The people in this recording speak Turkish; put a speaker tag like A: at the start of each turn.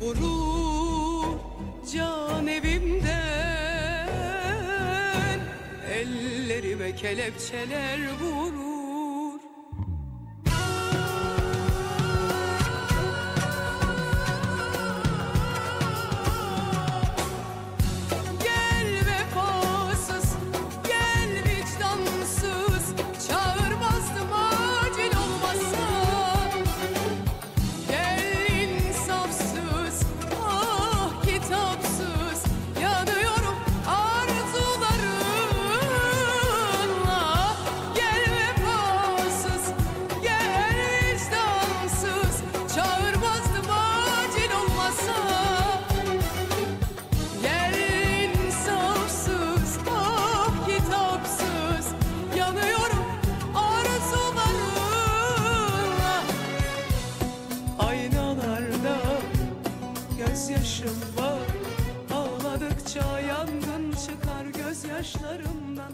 A: vurur can evimden. Ellerime kelepçeler vurur gözyaşım var. Ağladıkça yangın çıkar gözyaşlarımdan